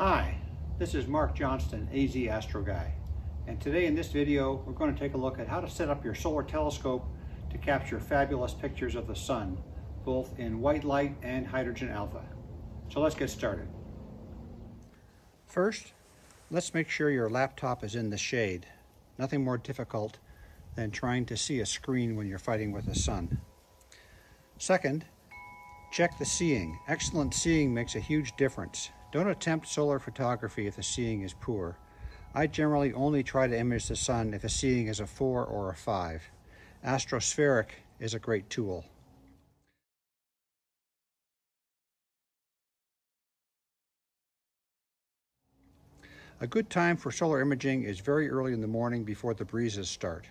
Hi, this is Mark Johnston, AZ Astro Guy. And today in this video, we're going to take a look at how to set up your solar telescope to capture fabulous pictures of the sun, both in white light and hydrogen alpha. So let's get started. First, let's make sure your laptop is in the shade. Nothing more difficult than trying to see a screen when you're fighting with the sun. Second, check the seeing. Excellent seeing makes a huge difference. Don't attempt solar photography if the seeing is poor. I generally only try to image the sun if the seeing is a 4 or a 5. Astrospheric is a great tool. A good time for solar imaging is very early in the morning before the breezes start.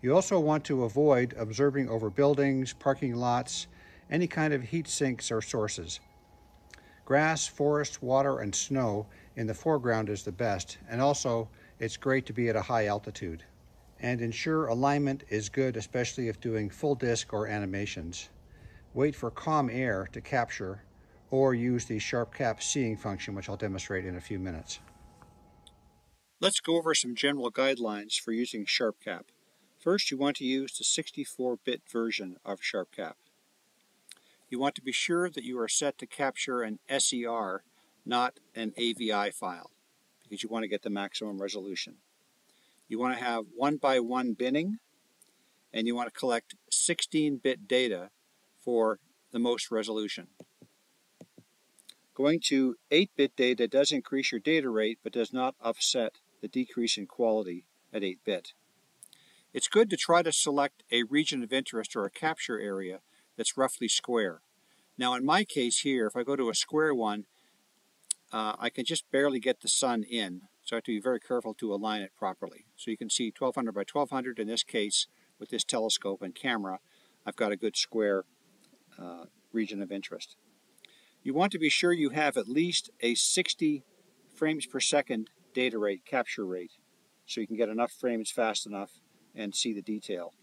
You also want to avoid observing over buildings, parking lots, any kind of heat sinks or sources. Grass, forest, water, and snow in the foreground is the best, and also it's great to be at a high altitude. And ensure alignment is good, especially if doing full disk or animations. Wait for calm air to capture, or use the SharpCap seeing function, which I'll demonstrate in a few minutes. Let's go over some general guidelines for using SharpCap. First, you want to use the 64-bit version of SharpCap. You want to be sure that you are set to capture an SER, not an AVI file, because you want to get the maximum resolution. You want to have one by one binning, and you want to collect 16-bit data for the most resolution. Going to 8-bit data does increase your data rate, but does not offset the decrease in quality at 8-bit. It's good to try to select a region of interest or a capture area that's roughly square. Now in my case here, if I go to a square one, uh, I can just barely get the sun in. So I have to be very careful to align it properly. So you can see 1200 by 1200 in this case with this telescope and camera, I've got a good square uh, region of interest. You want to be sure you have at least a 60 frames per second data rate, capture rate, so you can get enough frames fast enough and see the detail.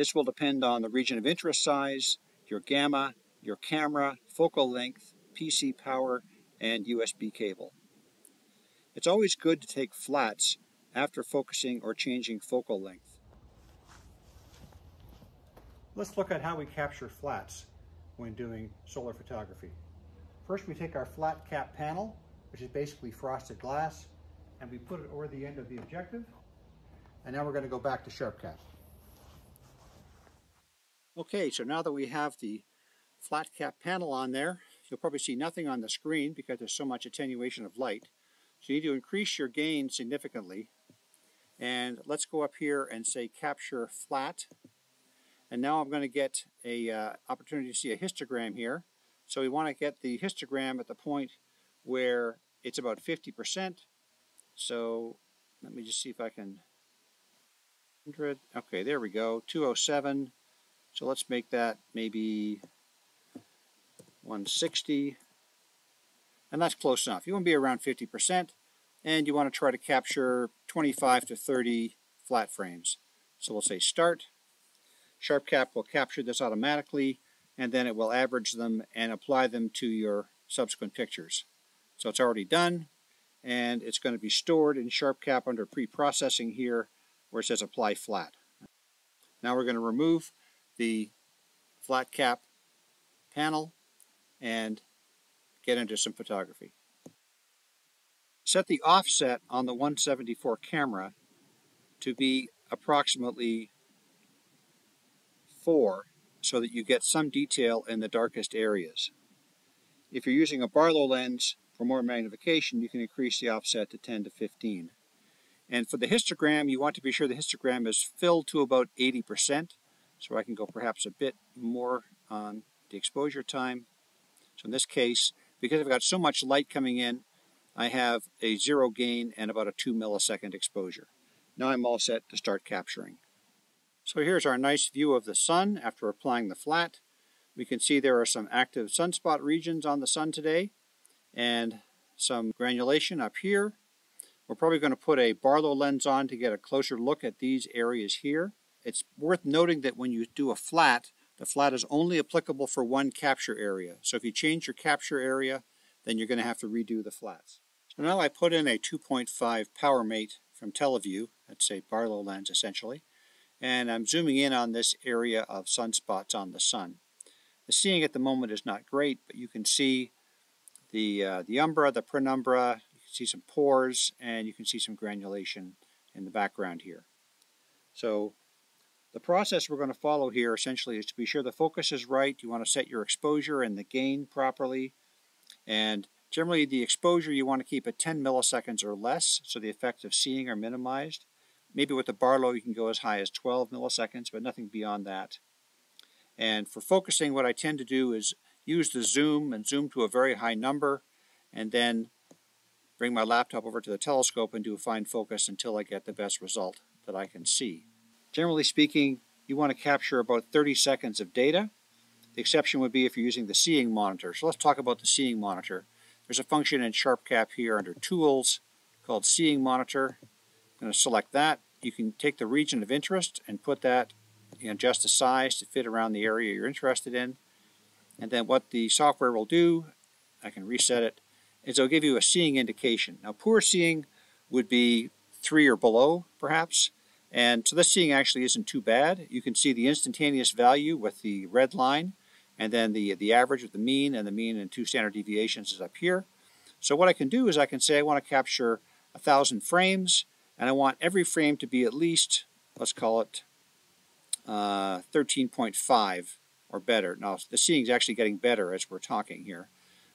This will depend on the region of interest size, your gamma, your camera, focal length, PC power, and USB cable. It's always good to take flats after focusing or changing focal length. Let's look at how we capture flats when doing solar photography. First we take our flat cap panel which is basically frosted glass, and we put it over the end of the objective. And now we're going to go back to SharpCap. Okay, so now that we have the flat cap panel on there, you'll probably see nothing on the screen because there's so much attenuation of light. So you need to increase your gain significantly. And let's go up here and say capture flat. And now I'm going to get a uh, opportunity to see a histogram here. So we want to get the histogram at the point where it's about 50%. So let me just see if I can. 100. Okay, there we go. 207. So let's make that maybe 160. And that's close enough. You want to be around 50%, and you want to try to capture 25 to 30 flat frames. So we'll say start. SharpCap will capture this automatically, and then it will average them and apply them to your subsequent pictures. So it's already done and it's going to be stored in SharpCap under pre-processing here where it says apply flat. Now we're going to remove the flat cap panel and get into some photography. Set the offset on the 174 camera to be approximately 4 so that you get some detail in the darkest areas. If you're using a Barlow lens, for more magnification, you can increase the offset to 10 to 15. And for the histogram, you want to be sure the histogram is filled to about 80%. So I can go perhaps a bit more on the exposure time. So in this case, because I've got so much light coming in, I have a zero gain and about a 2 millisecond exposure. Now I'm all set to start capturing. So here's our nice view of the sun after applying the flat. We can see there are some active sunspot regions on the sun today and some granulation up here. We're probably going to put a Barlow lens on to get a closer look at these areas here. It's worth noting that when you do a flat, the flat is only applicable for one capture area. So if you change your capture area, then you're going to have to redo the flats. So now I put in a 2.5 Powermate from Televue, that's a Barlow lens essentially, and I'm zooming in on this area of sunspots on the sun. The seeing at the moment is not great, but you can see the, uh, the umbra, the penumbra, you can see some pores, and you can see some granulation in the background here. So the process we're going to follow here essentially is to be sure the focus is right. You want to set your exposure and the gain properly. And generally the exposure you want to keep at 10 milliseconds or less so the effects of seeing are minimized. Maybe with the Barlow you can go as high as 12 milliseconds, but nothing beyond that. And for focusing, what I tend to do is use the zoom and zoom to a very high number, and then bring my laptop over to the telescope and do a fine focus until I get the best result that I can see. Generally speaking, you want to capture about 30 seconds of data. The exception would be if you're using the seeing monitor. So let's talk about the seeing monitor. There's a function in SharpCap here under Tools called Seeing Monitor. I'm going to select that. You can take the region of interest and put that, know, adjust the size to fit around the area you're interested in. And then what the software will do, I can reset it, is it'll give you a seeing indication. Now poor seeing would be 3 or below perhaps. And so this seeing actually isn't too bad. You can see the instantaneous value with the red line, and then the, the average with the mean, and the mean and two standard deviations is up here. So what I can do is I can say I want to capture a thousand frames, and I want every frame to be at least, let's call it uh, 13.5 or better. Now the seeing is actually getting better as we're talking here,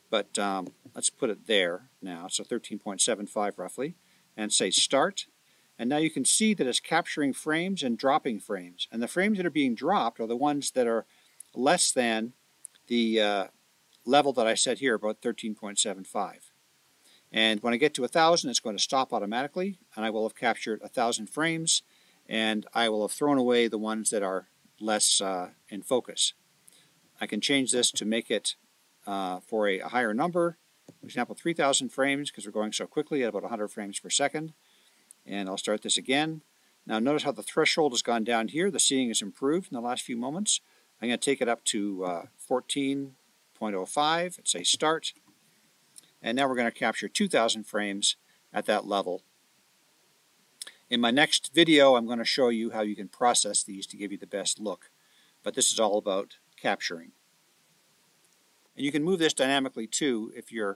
but um, let's put it there now, so 13.75 roughly, and say start. And now you can see that it's capturing frames and dropping frames. And the frames that are being dropped are the ones that are less than the uh, level that I set here, about 13.75. And when I get to 1,000, it's going to stop automatically, and I will have captured 1,000 frames, and I will have thrown away the ones that are less uh, in focus. I can change this to make it uh, for a, a, higher number, for example 3,000 frames, because we're going so quickly at about 100 frames per second. And I'll start this again. Now notice how the threshold has gone down here. The seeing has improved in the last few moments. I'm going to take it up to uh, 14.05 and say start. And now we're going to capture 2,000 frames at that level. In my next video, I'm going to show you how you can process these to give you the best look. But this is all about capturing. And you can move this dynamically too if, you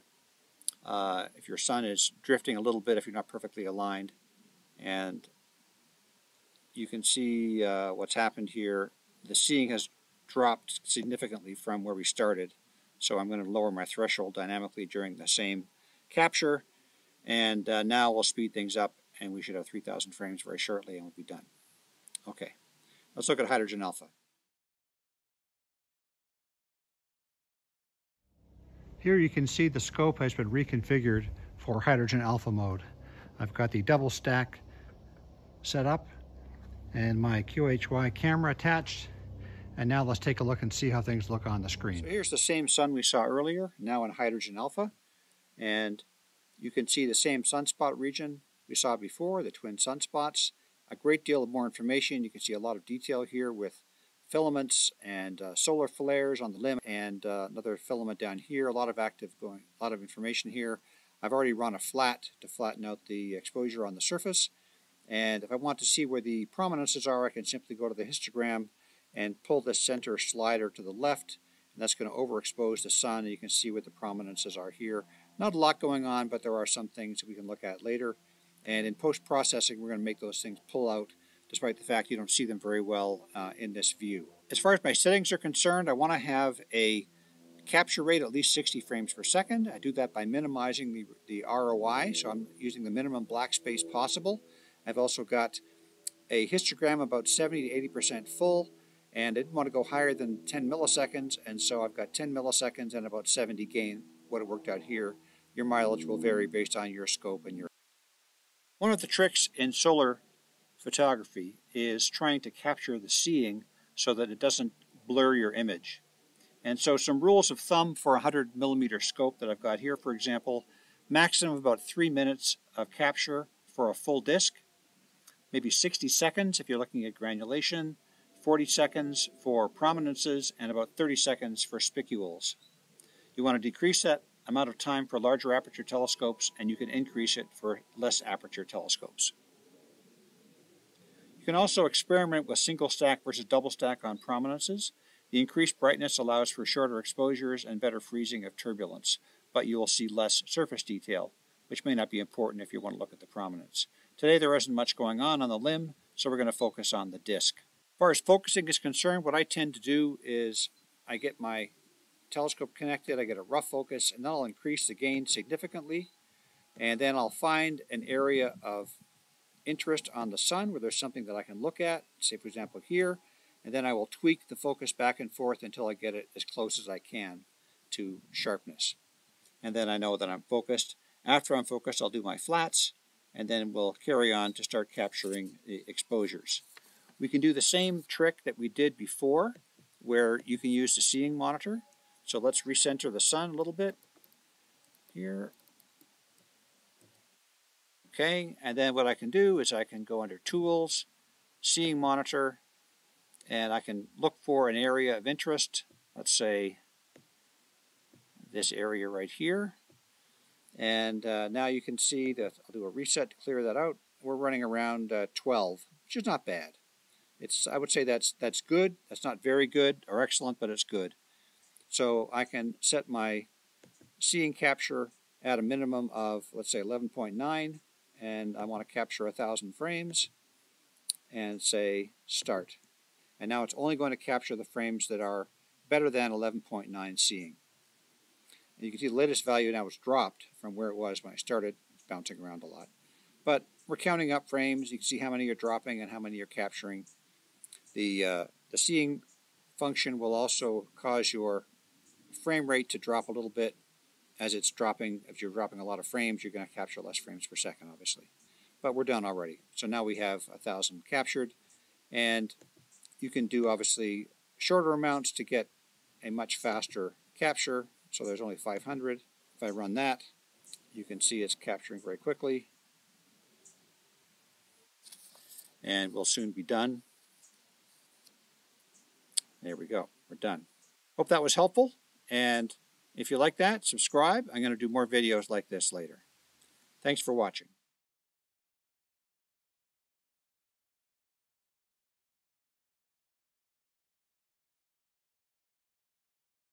uh, if your sun is drifting a little bit, if you're not perfectly aligned and you can see uh, what's happened here. The seeing has dropped significantly from where we started, so I'm going to lower my threshold dynamically during the same capture, and uh, now we'll speed things up, and we should have 3,000 frames very shortly, and we'll be done. Okay, let's look at hydrogen alpha. Here you can see the scope has been reconfigured for hydrogen alpha mode. I've got the double stack set up and my QHY camera attached. And now let's take a look and see how things look on the screen. So here's the same sun we saw earlier, now in hydrogen alpha. And you can see the same sunspot region we saw before, the twin sunspots. A great deal of more information. You can see a lot of detail here with filaments and uh, solar flares on the limb and uh, another filament down here. A lot of active going, a lot of information here. I've already run a flat to flatten out the exposure on the surface. And if I want to see where the prominences are, I can simply go to the histogram and pull the center slider to the left. And that's going to overexpose the sun. And you can see what the prominences are here. Not a lot going on, but there are some things that we can look at later. And in post-processing, we're going to make those things pull out, despite the fact you don't see them very well uh, in this view. As far as my settings are concerned, I want to have a capture rate at least 60 frames per second. I do that by minimizing the, the ROI, so I'm using the minimum black space possible. I've also got a histogram about 70 to 80% full, and I didn't want to go higher than 10 milliseconds, and so I've got 10 milliseconds and about 70 gain, what it worked out here. Your mileage will vary based on your scope and your... One of the tricks in solar photography is trying to capture the seeing so that it doesn't blur your image. And so some rules of thumb for a 100 millimeter scope that I've got here, for example, maximum about three minutes of capture for a full disk maybe 60 seconds if you're looking at granulation, 40 seconds for prominences, and about 30 seconds for spicules. You want to decrease that amount of time for larger aperture telescopes and you can increase it for less aperture telescopes. You can also experiment with single stack versus double stack on prominences. The increased brightness allows for shorter exposures and better freezing of turbulence, but you will see less surface detail, which may not be important if you want to look at the prominence. Today there isn't much going on on the limb, so we're going to focus on the disk. As far as focusing is concerned, what I tend to do is I get my telescope connected, I get a rough focus, and then I'll increase the gain significantly, and then I'll find an area of interest on the sun where there's something that I can look at, say for example here, and then I will tweak the focus back and forth until I get it as close as I can to sharpness. And then I know that I'm focused. After I'm focused, I'll do my flats, and then we'll carry on to start capturing the exposures. We can do the same trick that we did before, where you can use the seeing monitor. So let's recenter the sun a little bit here. Okay, and then what I can do is I can go under Tools, Seeing Monitor, and I can look for an area of interest. Let's say this area right here. And uh, now you can see that I'll do a reset to clear that out. We're running around uh, 12, which is not bad. It's I would say that's that's good. That's not very good or excellent, but it's good. So I can set my seeing capture at a minimum of let's say 11.9 and I want to capture a thousand frames and say start. And now it's only going to capture the frames that are better than 11.9 seeing. And you can see the latest value now is dropped from where it was when I started. Bouncing around a lot. But we're counting up frames. You can see how many are dropping and how many are capturing. The, uh, the seeing function will also cause your frame rate to drop a little bit as it's dropping. If you're dropping a lot of frames, you're going to capture less frames per second, obviously. But we're done already. So now we have a thousand captured, and you can do obviously shorter amounts to get a much faster capture. So there's only 500. If I run that, you can see it's capturing very quickly. And we'll soon be done. There we go. We're done. Hope that was helpful. And if you like that, subscribe. I'm going to do more videos like this later. Thanks for watching.